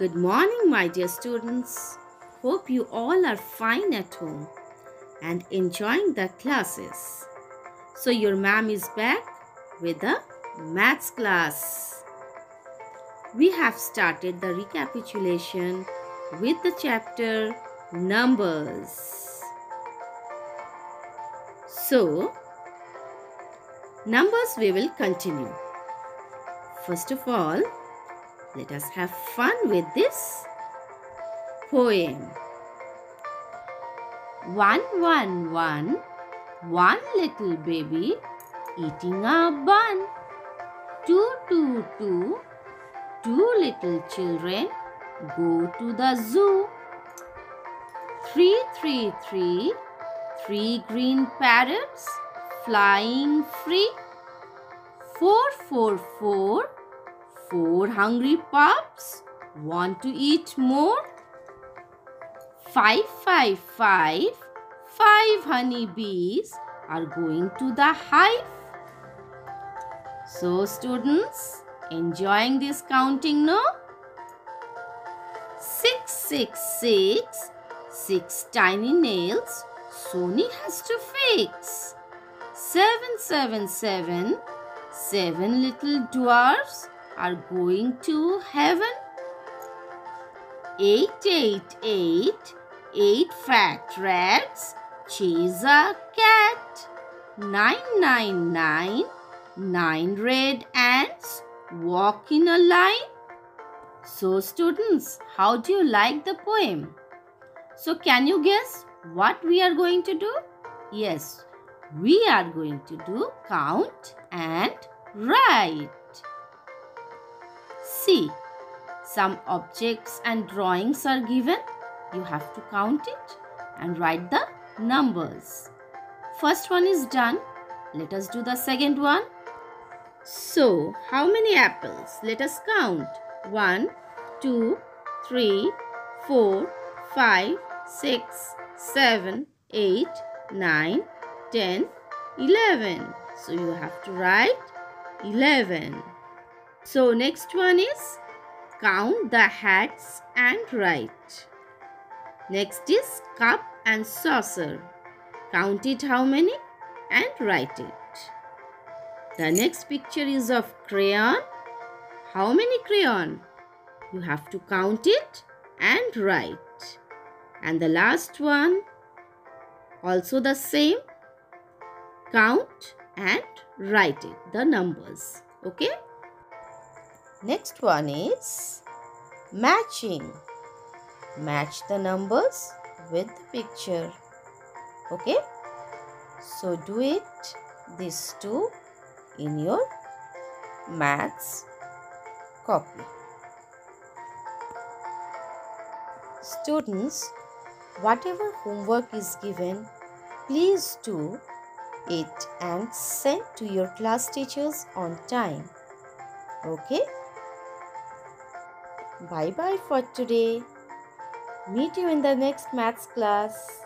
Good morning, my dear students. Hope you all are fine at home and enjoying the classes. So, your ma'am is back with the maths class. We have started the recapitulation with the chapter Numbers. So, numbers we will continue. First of all, let us have fun with this poem. One, one, one, one little baby eating a bun. Two, two, two, two little children go to the zoo. Three, three, three, three green parrots flying free. Four, four, four, Four hungry pups want to eat more. Five, five, five, five honey bees are going to the hive. So students, enjoying this counting no? Six, six, six, six tiny nails Sony has to fix. Seven, seven, seven, seven little dwarfs are going to heaven. Eight, eight, eight, eight fat rats chase a cat. Nine, nine, nine, nine red ants walk in a line. So students, how do you like the poem? So can you guess what we are going to do? Yes, we are going to do count and write. See, some objects and drawings are given. You have to count it and write the numbers. First one is done. Let us do the second one. So, how many apples? Let us count. 1, 2, 3, 4, 5, 6, 7, 8, 9, 10, 11. So, you have to write 11. So next one is count the hats and write. Next is cup and saucer. Count it how many and write it. The next picture is of crayon. How many crayon? You have to count it and write. And the last one also the same. Count and write it, the numbers. Okay. Next one is matching. Match the numbers with the picture. Okay. So do it these two in your maths copy. Students, whatever homework is given, please do it and send to your class teachers on time. Okay. Bye bye for today. Meet you in the next maths class.